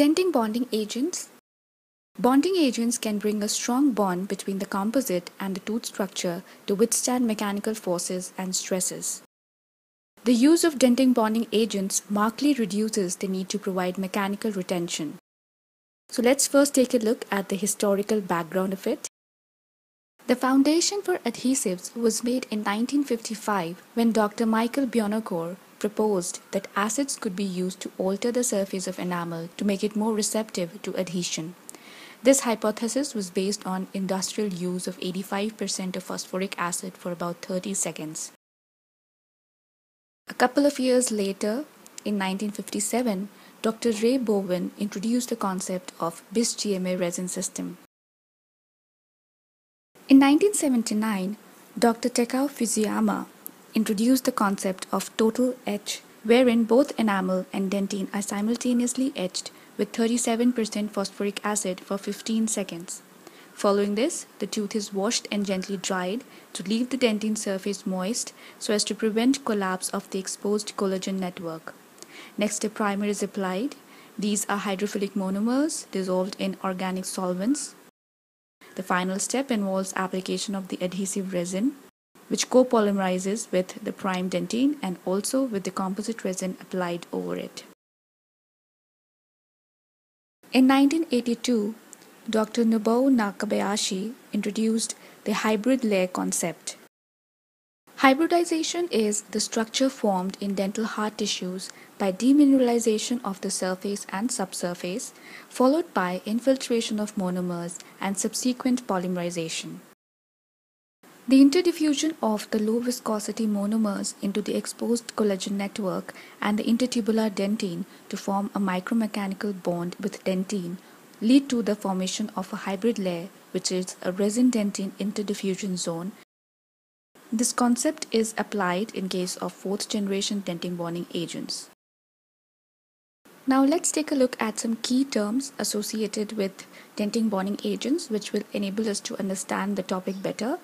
dentin bonding agents. Bonding agents can bring a strong bond between the composite and the tooth structure to withstand mechanical forces and stresses. The use of dentin bonding agents markedly reduces the need to provide mechanical retention. So let's first take a look at the historical background of it. The foundation for adhesives was made in 1955 when Dr. Michael Buonocore proposed that acids could be used to alter the surface of enamel to make it more receptive to adhesion. This hypothesis was based on industrial use of 85% of phosphoric acid for about 30 seconds. A couple of years later, in 1957, Dr. Ray Bowen introduced the concept of BIS GMA resin system. In 1979, Dr. Takao Fusayama introduced the concept of total etch, wherein both enamel and dentin are simultaneously etched with 37% phosphoric acid for 15 seconds. Following this, the tooth is washed and gently dried to leave the dentin surface moist so as to prevent collapse of the exposed collagen network. Next, a primer is applied. These are hydrophilic monomers dissolved in organic solvents. The final step involves application of the adhesive resin, which copolymerizes with the prime dentine and also with the composite resin applied over it. In 1982, Dr. Nobuo Nakabayashi introduced the hybrid layer concept. Hybridization is the structure formed in dental hard tissues by demineralization of the surface and subsurface, followed by infiltration of monomers and subsequent polymerization. The interdiffusion of the low viscosity monomers into the exposed collagen network and the intertubular dentine to form a micromechanical bond with dentine lead to the formation of a hybrid layer which is a resin dentine interdiffusion zone this concept is applied in case of fourth generation dentin bonding agents. Now let's take a look at some key terms associated with dentin bonding agents which will enable us to understand the topic better.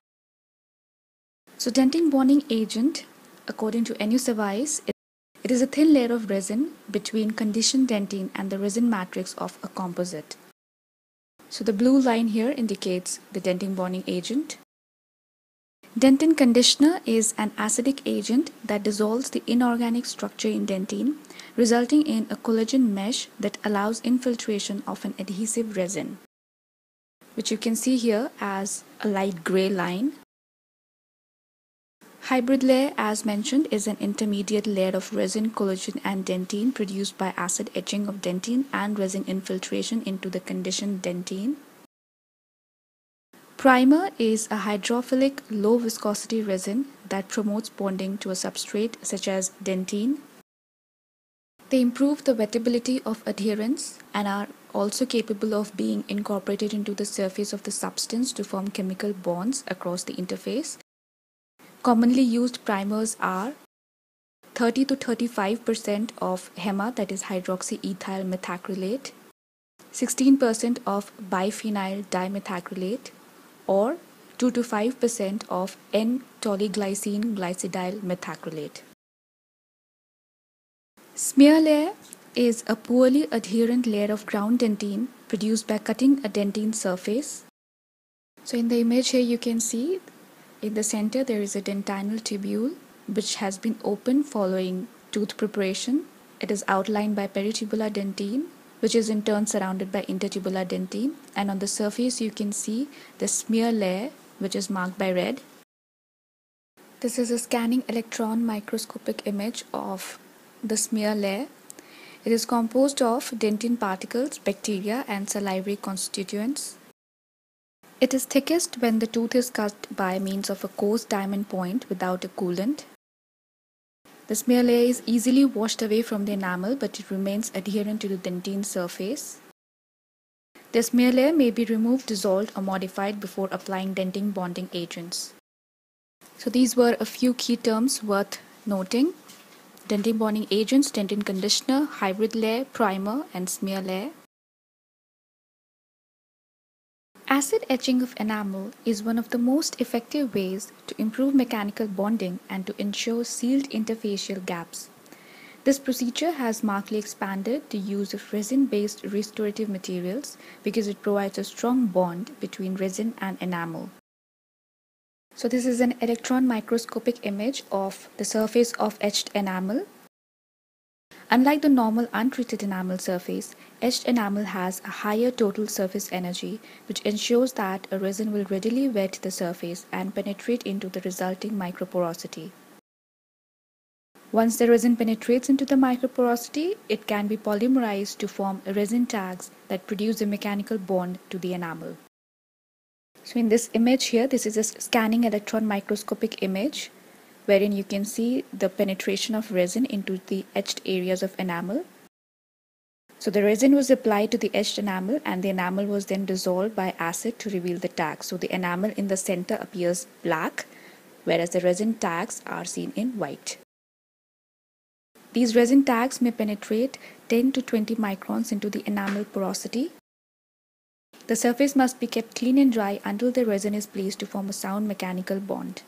So dentin bonding agent according to Anusavice it is a thin layer of resin between conditioned dentin and the resin matrix of a composite. So the blue line here indicates the dentin bonding agent Dentin conditioner is an acidic agent that dissolves the inorganic structure in dentin, resulting in a collagen mesh that allows infiltration of an adhesive resin, which you can see here as a light gray line. Hybrid layer, as mentioned, is an intermediate layer of resin, collagen, and dentin produced by acid etching of dentin and resin infiltration into the conditioned dentin. Primer is a hydrophilic low viscosity resin that promotes bonding to a substrate such as dentin. They improve the wettability of adherence and are also capable of being incorporated into the surface of the substance to form chemical bonds across the interface. Commonly used primers are 30 to 35% of HEMA that is hydroxyethyl methacrylate, 16% of biphenyl dimethacrylate, or 2 to 5% of N-tolylglycine glycidyl methacrylate. Smear layer is a poorly adherent layer of ground dentin produced by cutting a dentin surface. So in the image here you can see in the center there is a dentinal tubule which has been opened following tooth preparation. It is outlined by peritubular dentine, which is in turn surrounded by intertubular dentine. and on the surface you can see the smear layer which is marked by red. This is a scanning electron microscopic image of the smear layer. It is composed of dentin particles, bacteria and salivary constituents. It is thickest when the tooth is cut by means of a coarse diamond point without a coolant. The smear layer is easily washed away from the enamel but it remains adherent to the dentin surface. The smear layer may be removed, dissolved or modified before applying dentin bonding agents. So these were a few key terms worth noting. Dentin bonding agents, dentin conditioner, hybrid layer, primer and smear layer. Acid etching of enamel is one of the most effective ways to improve mechanical bonding and to ensure sealed interfacial gaps. This procedure has markedly expanded the use of resin-based restorative materials because it provides a strong bond between resin and enamel. So this is an electron microscopic image of the surface of etched enamel. Unlike the normal untreated enamel surface, etched enamel has a higher total surface energy which ensures that a resin will readily wet the surface and penetrate into the resulting microporosity. Once the resin penetrates into the microporosity, it can be polymerized to form resin tags that produce a mechanical bond to the enamel. So in this image here, this is a scanning electron microscopic image wherein you can see the penetration of resin into the etched areas of enamel. So the resin was applied to the etched enamel and the enamel was then dissolved by acid to reveal the tag. So the enamel in the center appears black whereas the resin tags are seen in white. These resin tags may penetrate 10 to 20 microns into the enamel porosity the surface must be kept clean and dry until the resin is placed to form a sound mechanical bond.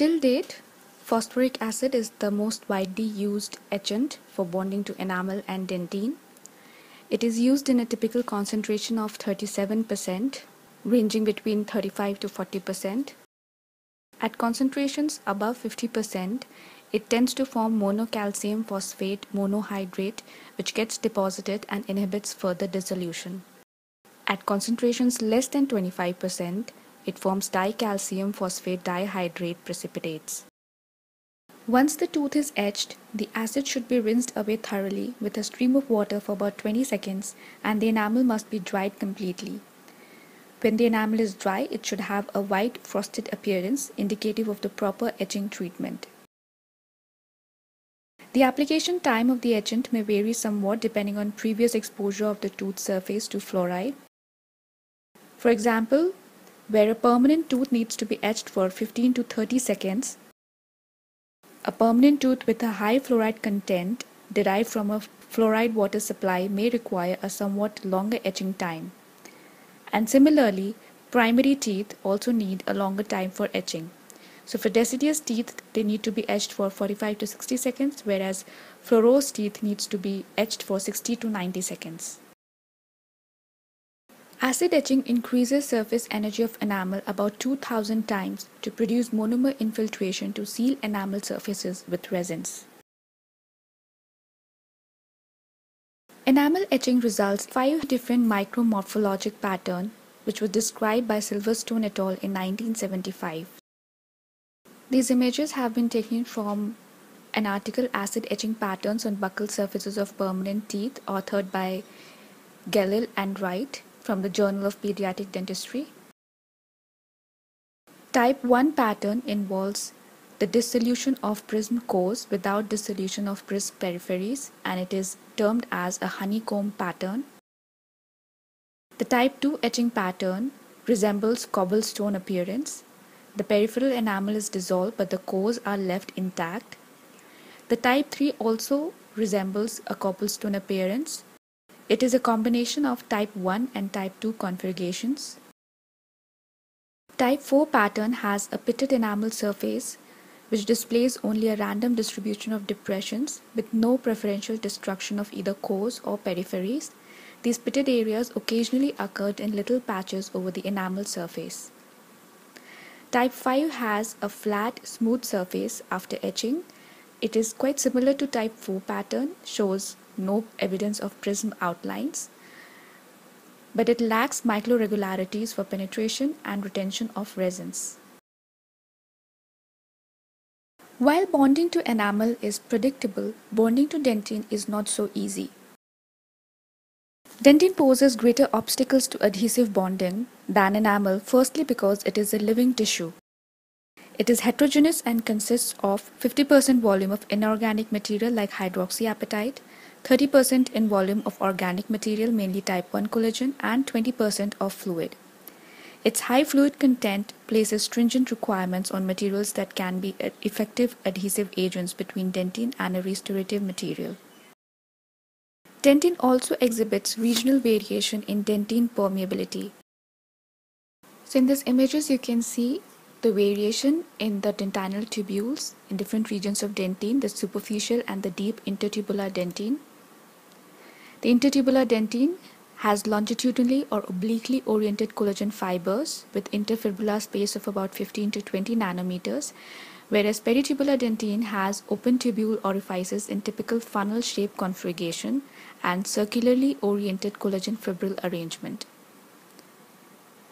Till date, phosphoric acid is the most widely used etchant for bonding to enamel and dentine. It is used in a typical concentration of 37%, ranging between 35 to 40%. At concentrations above 50%, it tends to form monocalcium phosphate monohydrate which gets deposited and inhibits further dissolution. At concentrations less than 25%, it forms dicalcium phosphate dihydrate precipitates. Once the tooth is etched, the acid should be rinsed away thoroughly with a stream of water for about 20 seconds and the enamel must be dried completely. When the enamel is dry, it should have a white frosted appearance indicative of the proper etching treatment. The application time of the etchant may vary somewhat depending on previous exposure of the tooth surface to fluoride for example, where a permanent tooth needs to be etched for 15 to 30 seconds, a permanent tooth with a high fluoride content derived from a fluoride water supply may require a somewhat longer etching time. And similarly, primary teeth also need a longer time for etching. So for deciduous teeth, they need to be etched for 45 to 60 seconds, whereas fluorose teeth needs to be etched for 60 to 90 seconds. Acid etching increases surface energy of enamel about 2000 times to produce monomer infiltration to seal enamel surfaces with resins. Enamel etching results five different micromorphologic pattern which was described by Silverstone et al. in 1975. These images have been taken from an article Acid Etching Patterns on Buccal Surfaces of Permanent Teeth authored by Galil and Wright from the Journal of Pediatric Dentistry. Type 1 pattern involves the dissolution of prism cores without dissolution of prism peripheries and it is termed as a honeycomb pattern. The type 2 etching pattern resembles cobblestone appearance. The peripheral enamel is dissolved but the cores are left intact. The type 3 also resembles a cobblestone appearance it is a combination of type 1 and type 2 configurations. Type 4 pattern has a pitted enamel surface which displays only a random distribution of depressions with no preferential destruction of either cores or peripheries. These pitted areas occasionally occurred in little patches over the enamel surface. Type 5 has a flat, smooth surface after etching. It is quite similar to type 4 pattern, shows no evidence of prism outlines, but it lacks microregularities for penetration and retention of resins. While bonding to enamel is predictable, bonding to dentine is not so easy. Dentine poses greater obstacles to adhesive bonding than enamel firstly because it is a living tissue. It is heterogeneous and consists of 50% volume of inorganic material like hydroxyapatite, 30% in volume of organic material mainly type 1 collagen and 20% of fluid. Its high fluid content places stringent requirements on materials that can be effective adhesive agents between dentine and a restorative material. Dentine also exhibits regional variation in dentine permeability. So in these images you can see the variation in the dentinal tubules in different regions of dentine, the superficial and the deep intertubular dentine. The intertubular dentine has longitudinally or obliquely oriented collagen fibers with interfibrillar space of about 15 to 20 nanometers, whereas peritubular dentine has open tubule orifices in typical funnel-shaped configuration and circularly oriented collagen fibril arrangement.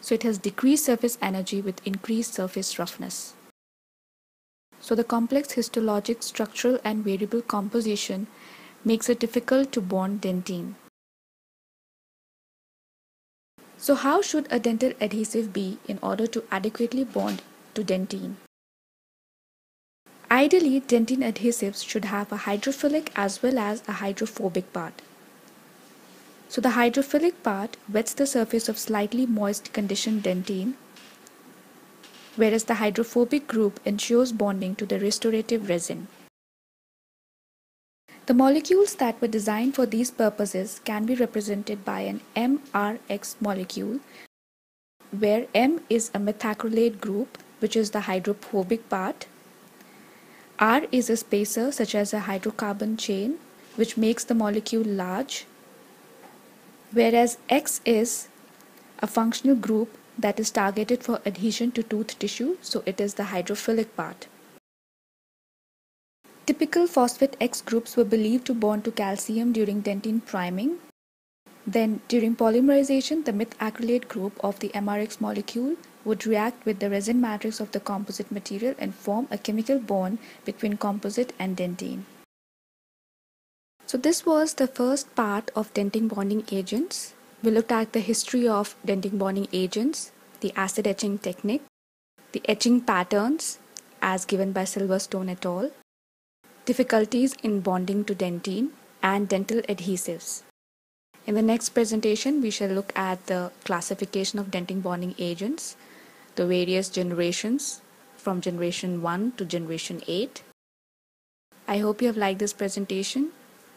So it has decreased surface energy with increased surface roughness. So the complex histologic, structural and variable composition makes it difficult to bond dentine. So how should a dental adhesive be in order to adequately bond to dentine? Ideally, dentine adhesives should have a hydrophilic as well as a hydrophobic part. So the hydrophilic part wets the surface of slightly moist conditioned dentine, whereas the hydrophobic group ensures bonding to the restorative resin. The molecules that were designed for these purposes can be represented by an MRX molecule, where M is a methacrylate group, which is the hydrophobic part. R is a spacer, such as a hydrocarbon chain, which makes the molecule large. Whereas X is a functional group that is targeted for adhesion to tooth tissue, so it is the hydrophilic part. Typical phosphate X groups were believed to bond to calcium during dentine priming. Then, during polymerization, the methacrylate group of the MRX molecule would react with the resin matrix of the composite material and form a chemical bond between composite and dentine. So this was the first part of dentin bonding agents. We looked at the history of dentin bonding agents, the acid etching technique, the etching patterns as given by Silverstone et al difficulties in bonding to dentine, and dental adhesives. In the next presentation, we shall look at the classification of dentin bonding agents, the various generations from generation 1 to generation 8. I hope you have liked this presentation.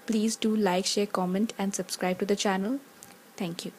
Please do like, share, comment and subscribe to the channel. Thank you.